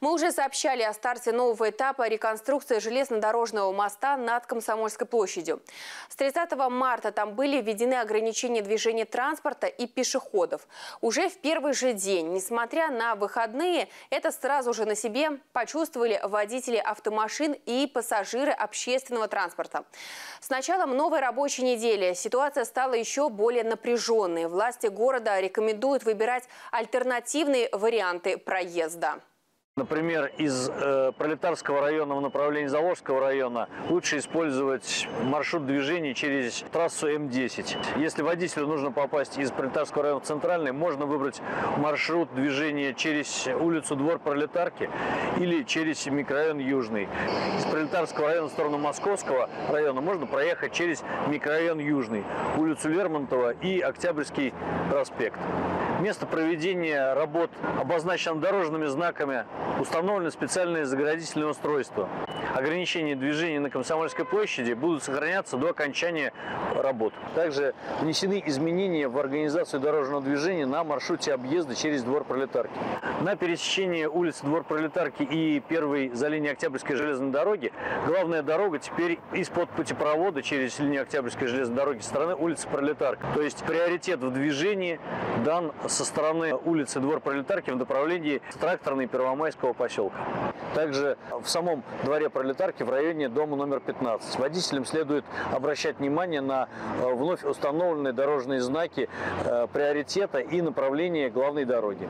Мы уже сообщали о старте нового этапа реконструкции железнодорожного моста над Комсомольской площадью. С 30 марта там были введены ограничения движения транспорта и пешеходов. Уже в первый же день, несмотря на выходные, это сразу же на себе почувствовали водители автомашин и пассажиры общественного транспорта. С началом новой рабочей недели ситуация стала еще более напряженной. Власти города рекомендуют выбирать альтернативные варианты проезда. Например, из э, Пролетарского района в направлении Заволжского района лучше использовать маршрут движения через трассу М10. Если водителю нужно попасть из Пролетарского района в Центральный, можно выбрать маршрут движения через улицу Двор Пролетарки или через микрорайон Южный. Из Пролетарского района в сторону Московского района можно проехать через микрорайон Южный, улицу Лермонтова и Октябрьский проспект. Место проведения работ обозначено дорожными знаками установлены специальные заградительные устройства. Ограничения движения на Комсомольской площади будут сохраняться до окончания работ. Также внесены изменения в организацию дорожного движения на маршруте объезда через двор Пролетарки. На пересечении улицы Двор Пролетарки и первой за линией Октябрьской железной дороги главная дорога теперь из-под путепровода через линию Октябрьской железной дороги стороны улицы Пролетарки. То есть приоритет в движении дан со стороны улицы Двор Пролетарки в направлении тракторной Первомайского поселка. Также в самом дворе Пролетарки в районе дома номер 15 водителям следует обращать внимание на э, вновь установленные дорожные знаки э, приоритета и направления главной дороги.